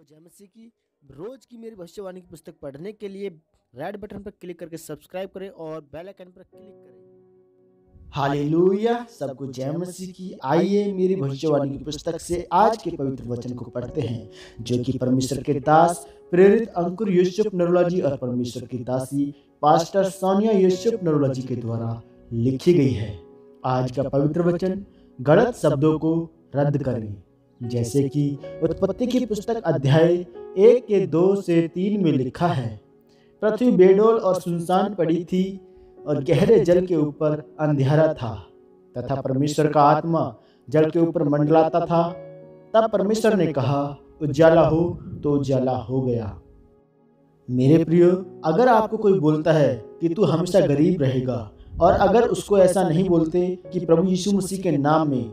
सबको जय मसीह की रोज की मेरी भविष्यवाणी की पुस्तक पढ़ने के लिए रेड बटन पर क्लिक करके सब्सक्राइब करें और बेल आइकन पर क्लिक करें। हालेलुया। सबको जय मसीह की। आइए मेरी भविष्यवाणी की पुस्तक से आज के पवित्र वचन को पढ़ते हैं जो कि परमेश्वर के दास प्रेरित अंकुर यूसुफ नरोला जी और परमेश्वर की दासी पास्टर सोनिया यूसुफ नरोला जी के द्वारा लिखी गई है। आज का पवित्र वचन गलत शब्दों को रद्द करें। जैसे कि उत्पत्ति की पुस्तक अध्याय एक के दो से तीन में लिखा है। पृथ्वी बेडोल और सुनसान पड़ी थी और गहरे जल के ऊपर अंधेरा था, तथा परमेश्वर का आत्मा जल के ऊपर मंडलाता था। तब परमेश्वर ने कहा उजाला हो तो उजाला हो गया। मेरे प्रियो, अगर आपको कोई बोलता है कि तू हमेशा गरीब रहेगा, और अगर उसको ऐसा नहीं बोलते कि प्रभु यीशु मसीह के नाम में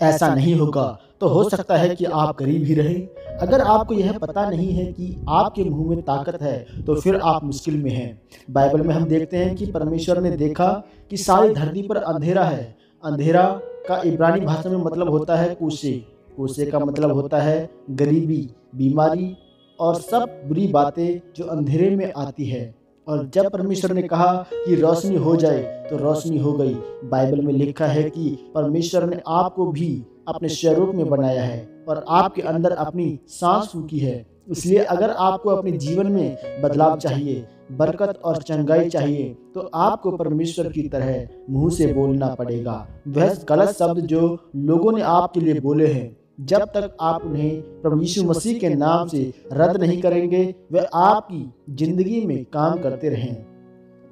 ऐसा नहीं होगा। तो हो सकता है कि आप गरीब ही रहें। अगर आपको यह पता नहीं है कि आपके मुँह में ताकत है तो फिर आप मुश्किल में हैं। बाइबल में हम देखते हैं कि परमेश्वर ने देखा कि सारी धरती पर अंधेरा है। अंधेरा का इब्रानी भाषा में मतलब होता है कोसे। कोसे का मतलब होता है गरीबी बीमारी और सब बुरी बातें जो अंधेरे में आती है। और जब परमेश्वर ने कहा कि रोशनी हो जाए तो रोशनी हो गई। बाइबल में लिखा है कि परमेश्वर ने आपको भी अपने स्वरूप में बनाया है और आपके अंदर अपनी सांस फूकी है। इसलिए अगर आपको अपने जीवन में बदलाव चाहिए, बरकत और चंगाई चाहिए तो आपको परमेश्वर की तरह मुँह से बोलना पड़ेगा। वह गलत शब्द जो लोगों ने आपके लिए बोले हैं जब तक आप उन्हें प्रभु यीशु मसीह के नाम से रद्द नहीं करेंगे वह आपकी ज़िंदगी में काम करते रहें।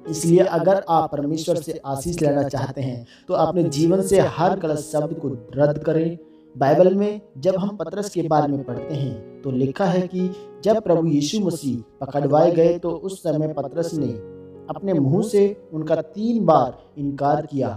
इसलिए अगर आप परमेश्वर से आशीष लेना चाहते हैं तो अपने जीवन से हर गलत शब्द को रद्द करें। बाइबल में जब हम पत्रस के बारे में पढ़ते हैं तो लिखा है कि जब प्रभु यीशु मसीह पकड़वाए गए तो उस समय पत्रस ने अपने मुँह से उनका तीन बार इनकार किया।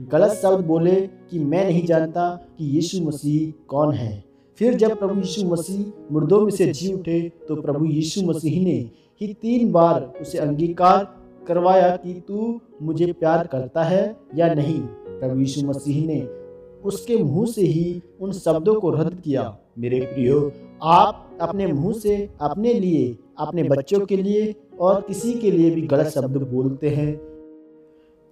गलत शब्द बोले कि मैं नहीं जानता कि यीशु मसीह कौन है। फिर जब प्रभु यीशु मसीह मुर्दों में से जी उठे तो प्रभु यीशु मसीह ने ही तीन बार उसे अंगीकार करवाया कि तू मुझे प्यार करता है या नहीं। प्रभु यीशु मसीह ने उसके मुँह से ही उन शब्दों को रद्द किया। मेरे प्रियो, आप अपने मुँह से अपने लिए, अपने बच्चों के लिए और किसी के लिए भी गलत शब्द बोलते हैं।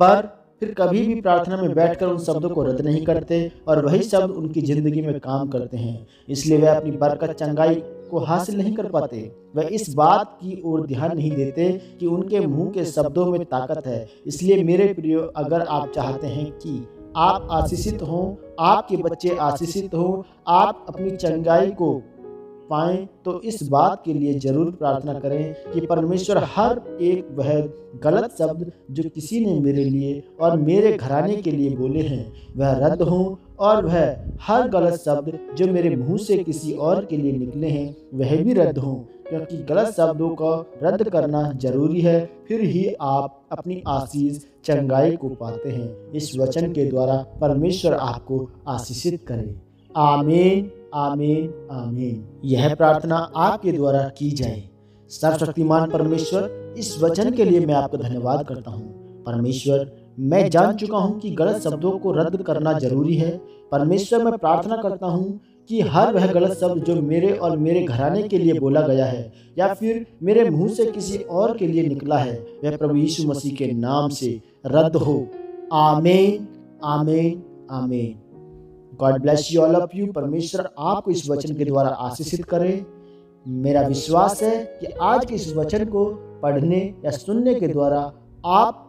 पर फिर कभी भी प्रार्थना में बैठकर उन शब्दों को रद्द नहीं करते और वही शब्द उनकी ज़िंदगी में काम करते हैं। इसलिए वह अपनी बरकत चंगाई को हासिल नहीं कर पाते। वह इस बात की ओर ध्यान नहीं देते कि उनके मुँह के शब्दों में ताकत है। इसलिए मेरे प्रियो, अगर आप चाहते हैं कि आप आशीषित हों, आपके बच्चे आशीषित हों, आप अपनी चंगाई को पाएँ तो इस बात के लिए ज़रूर प्रार्थना करें कि परमेश्वर हर एक वह गलत शब्द जो किसी ने मेरे लिए और मेरे घराने के लिए बोले हैं, वह रद्द हों और वह हर गलत शब्द जो मेरे मुँह से किसी और के लिए निकले हैं, वह भी रद्द हों। क्योंकि गलत शब्दों का रद्द करना ज़रूरी है, फिर ही आप अपनी आशीष चंगाई को पाते हैं। इस वचन के द्वारा परमेश्वर आपको आशीषित करे। आमीन। आमीन आमीन। यह प्रार्थना आपके द्वारा की जाए। सर्वशक्तिमान परमेश्वर इस वचन के लिए मैं आपका धन्यवाद करता हूँ। परमेश्वर मैं जान चुका हूँ कि गलत शब्दों को रद्द करना ज़रूरी है। परमेश्वर मैं प्रार्थना करता हूँ कि हर वह गलत शब्द जो मेरे और मेरे घराने के लिए बोला गया है या फिर मेरे मुँह से किसी और के लिए निकला है वह प्रभु यीशु मसीह के नाम से रद्द हो। आमीन आमीन आमीन। God bless you all of you परमेश्वर आपको इस वचन के द्वारा आशीषित करे। मेरा विश्वास है कि आज के इस वचन को पढ़ने या सुनने के द्वारा आप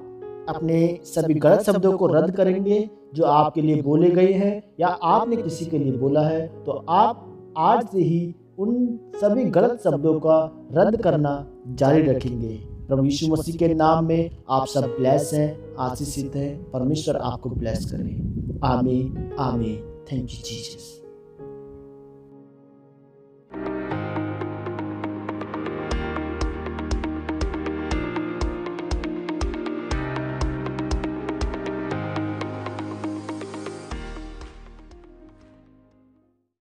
अपने सभी गलत शब्दों को रद्द करेंगे, जो आपके लिए बोले गए हैं या आपने किसी के लिए बोला है। तो आप आज से ही उन सभी गलत शब्दों का रद्द करना जारी रखेंगे। प्रभु यीशु मसीह के नाम में आप सब ब्लेस हैं, आशीषित हैं। परमेश्वर आपको ब्लेस करें। आमीन आमीन। Thank you, Jesus.